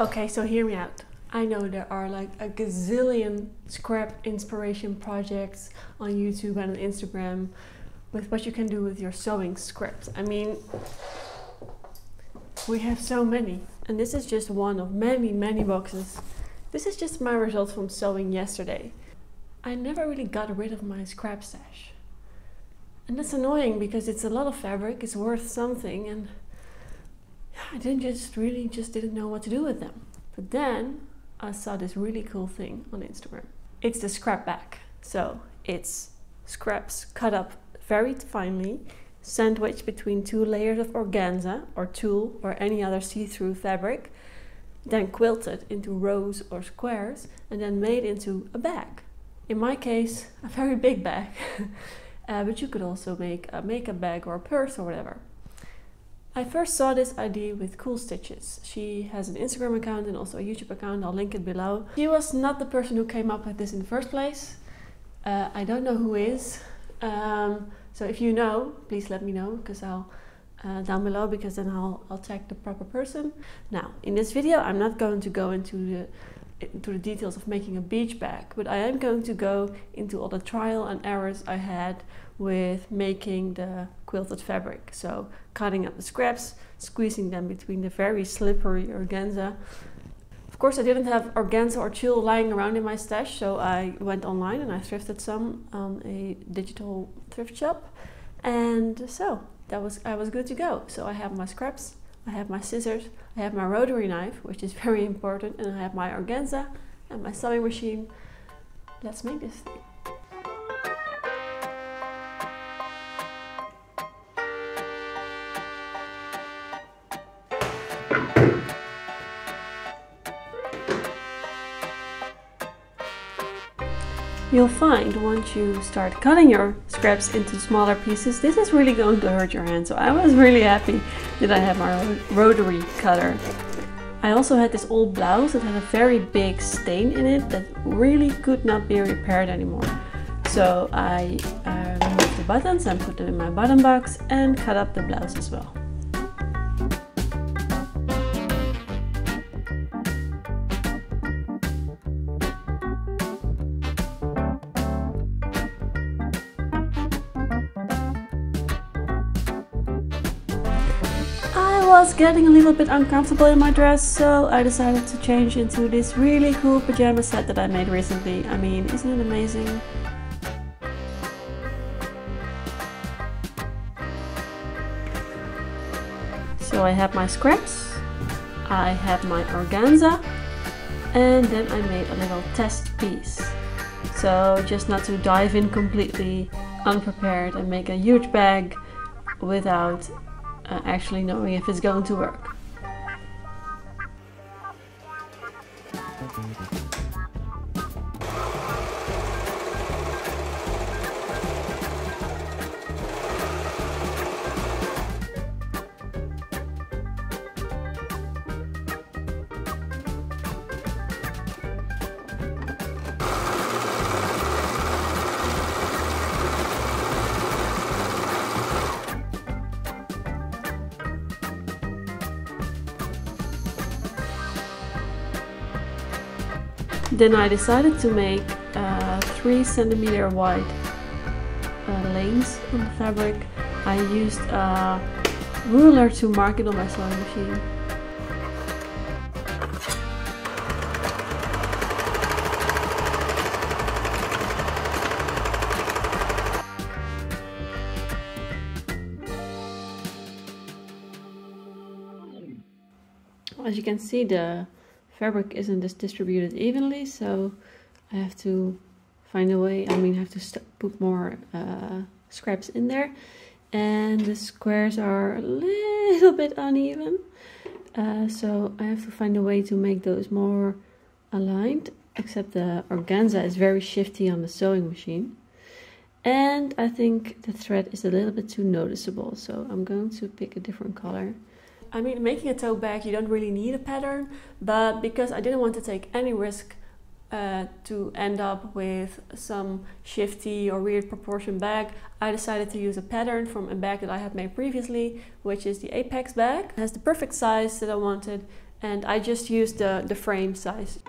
Okay, so hear me out. I know there are like a gazillion scrap inspiration projects on YouTube and on Instagram with what you can do with your sewing scripts. I mean, we have so many, and this is just one of many, many boxes. This is just my result from sewing yesterday. I never really got rid of my scrap stash. And that's annoying because it's a lot of fabric, it's worth something, and I didn't just really just didn't know what to do with them. But then I saw this really cool thing on Instagram. It's the scrap bag. So it's scraps cut up very finely, sandwiched between two layers of organza or tulle or any other see-through fabric, then quilted into rows or squares and then made into a bag. In my case, a very big bag. uh, but you could also make a makeup bag or a purse or whatever. I first saw this idea with Cool Stitches. She has an Instagram account and also a YouTube account, I'll link it below. She was not the person who came up with this in the first place. Uh, I don't know who is. Um, so if you know, please let me know because I'll uh, down below because then I'll, I'll tag the proper person. Now, in this video, I'm not going to go into the into the details of making a beach bag, but I am going to go into all the trial and errors I had with making the quilted fabric. So cutting up the scraps, squeezing them between the very slippery organza. Of course, I didn't have organza or tulle lying around in my stash, so I went online and I thrifted some on a digital thrift shop. And so that was I was good to go. So I have my scraps, I have my scissors, I have my rotary knife, which is very important, and I have my organza and my sewing machine. Let's make this thing. You'll find once you start cutting your scraps into smaller pieces, this is really going to hurt your hand. So I was really happy that I have my rotary cutter. I also had this old blouse that had a very big stain in it that really could not be repaired anymore. So I uh, removed the buttons and put them in my button box and cut up the blouse as well. Was getting a little bit uncomfortable in my dress, so I decided to change into this really cool pajama set that I made recently. I mean, isn't it amazing? So I have my scraps, I have my organza, and then I made a little test piece. So just not to dive in completely unprepared and make a huge bag without uh, actually knowing if it's going to work. Then I decided to make uh, 3 centimeter wide uh, lanes on the fabric. I used a ruler to mark it on my sewing machine. As you can see the fabric isn't distributed evenly so I have to find a way I mean I have to put more uh, scraps in there. And the squares are a little bit uneven uh, so I have to find a way to make those more aligned except the organza is very shifty on the sewing machine. And I think the thread is a little bit too noticeable so I'm going to pick a different color I mean, making a tote bag, you don't really need a pattern, but because I didn't want to take any risk uh, to end up with some shifty or weird proportion bag, I decided to use a pattern from a bag that I had made previously, which is the Apex bag. It has the perfect size that I wanted and I just used the, the frame size.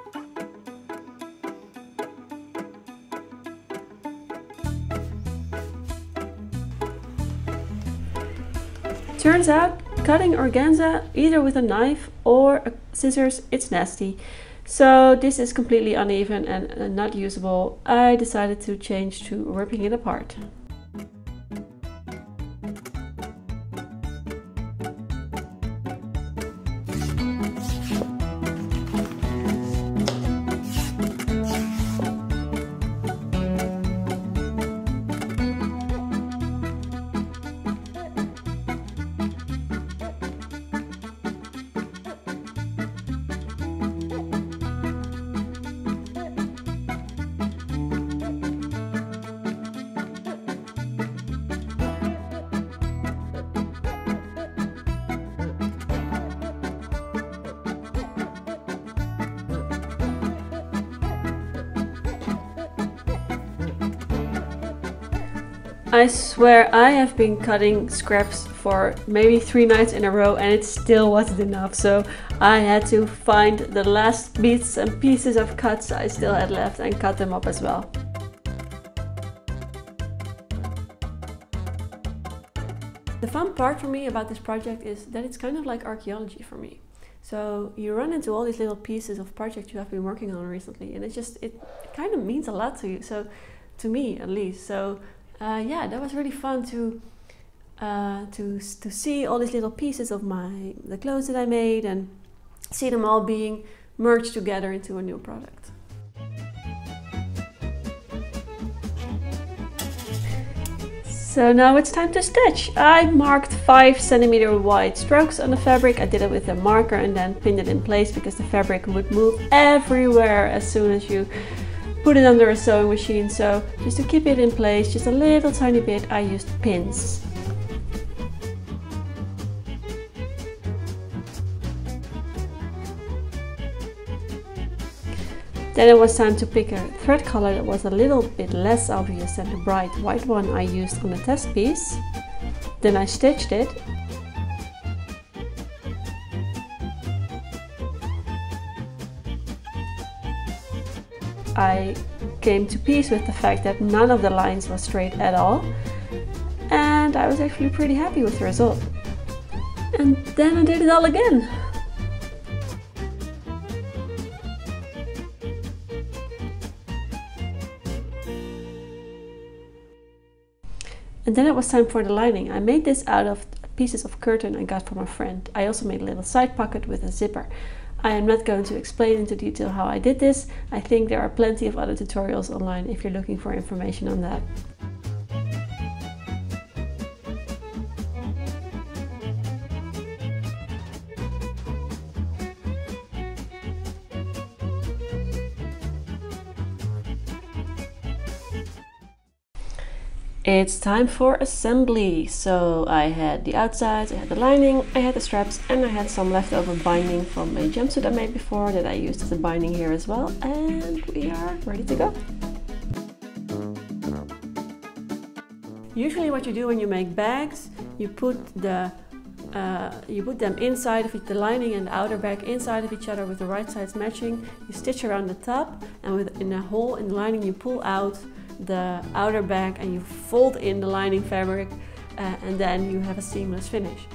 Turns out cutting organza either with a knife or scissors, it's nasty. So this is completely uneven and not usable. I decided to change to ripping it apart. I swear I have been cutting scraps for maybe three nights in a row and it still wasn't enough so I had to find the last bits and pieces of cuts I still had left and cut them up as well. The fun part for me about this project is that it's kind of like archaeology for me. So you run into all these little pieces of projects you have been working on recently and it just it kind of means a lot to you. So to me at least. So uh, yeah, that was really fun to uh, to to see all these little pieces of my the clothes that I made and see them all being merged together into a new product. So now it's time to stitch. I marked 5 centimeter wide strokes on the fabric. I did it with a marker and then pinned it in place because the fabric would move everywhere as soon as you put it under a sewing machine. So just to keep it in place, just a little tiny bit, I used pins. Then it was time to pick a thread color that was a little bit less obvious than the bright white one I used on the test piece. Then I stitched it I came to peace with the fact that none of the lines was straight at all and I was actually pretty happy with the result. And then I did it all again. And then it was time for the lining. I made this out of pieces of curtain I got from a friend. I also made a little side pocket with a zipper. I am not going to explain into detail how I did this. I think there are plenty of other tutorials online if you're looking for information on that. It's time for assembly. So I had the outsides, I had the lining, I had the straps and I had some leftover binding from a jumpsuit I made before that I used as a binding here as well. And we are ready to go. Usually what you do when you make bags, you put the uh, you put them inside of it, the lining and the outer bag inside of each other with the right sides matching. You stitch around the top and with in a hole in the lining you pull out the outer bag and you fold in the lining fabric uh, and then you have a seamless finish.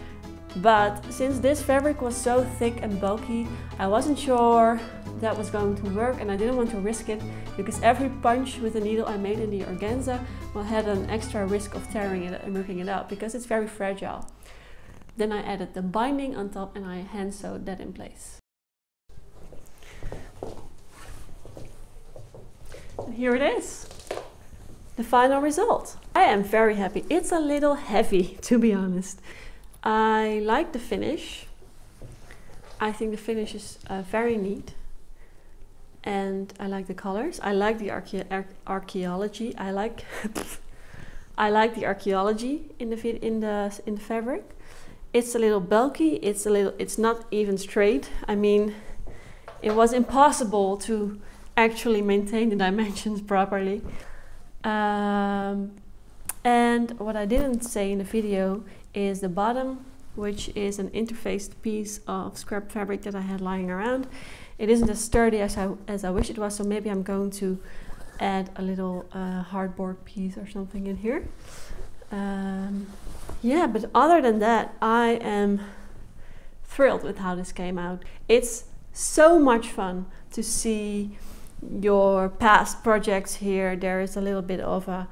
But since this fabric was so thick and bulky, I wasn't sure that was going to work and I didn't want to risk it because every punch with the needle I made in the organza well, had an extra risk of tearing it and ripping it out because it's very fragile. Then I added the binding on top and I hand sewed that in place. And here it is the final result. I am very happy. It's a little heavy, to be honest. I like the finish. I think the finish is uh, very neat. And I like the colors. I like the archae archaeology. I like I like the archaeology in the in the in the fabric. It's a little bulky. It's a little. It's not even straight. I mean, it was impossible to actually maintain the dimensions properly. Um, and what I didn't say in the video is the bottom, which is an interfaced piece of scrap fabric that I had lying around. It isn't as sturdy as I, as I wish it was, so maybe I'm going to add a little uh, hardboard piece or something in here. Um, yeah, but other than that, I am thrilled with how this came out. It's so much fun to see your past projects here. There is a little bit of a,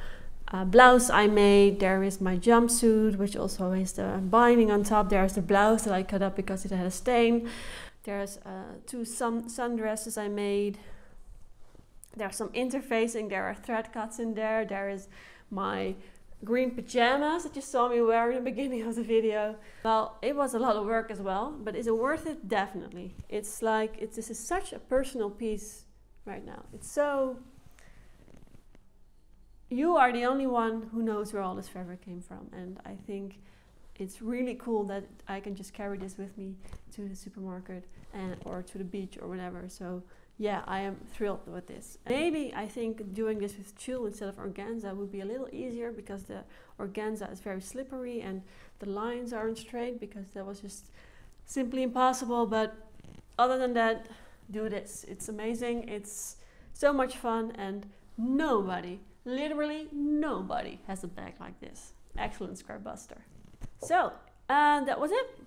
a blouse I made. There is my jumpsuit, which also has the binding on top. There's the blouse that I cut up because it had a stain. There's uh, two sun sundresses I made. There's some interfacing. There are thread cuts in there. There is my green pajamas that you saw me wear in the beginning of the video. Well, it was a lot of work as well, but is it worth it? Definitely. It's like, it's, this is such a personal piece right now. It's so, you are the only one who knows where all this fabric came from. And I think it's really cool that I can just carry this with me to the supermarket and or to the beach or whatever. So yeah, I am thrilled with this. Maybe I think doing this with tulle instead of organza would be a little easier because the organza is very slippery and the lines aren't straight because that was just simply impossible. But other than that, do this. It's amazing. It's so much fun and nobody, literally nobody has a bag like this. Excellent scrap buster. So, uh, that was it.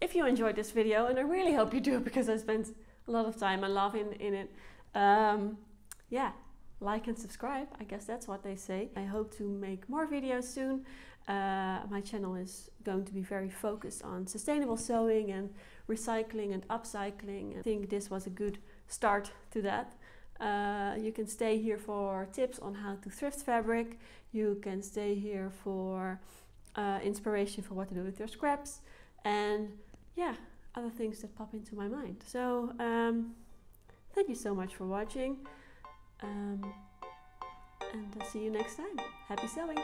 If you enjoyed this video, and I really hope you do because I spent a lot of time and love in, in it. Um, yeah, like and subscribe. I guess that's what they say. I hope to make more videos soon. Uh, my channel is going to be very focused on sustainable sewing and recycling and upcycling. I think this was a good start to that. Uh, you can stay here for tips on how to thrift fabric. You can stay here for uh, inspiration for what to do with your scraps. And yeah, other things that pop into my mind. So um, thank you so much for watching um, and I'll see you next time. Happy sewing!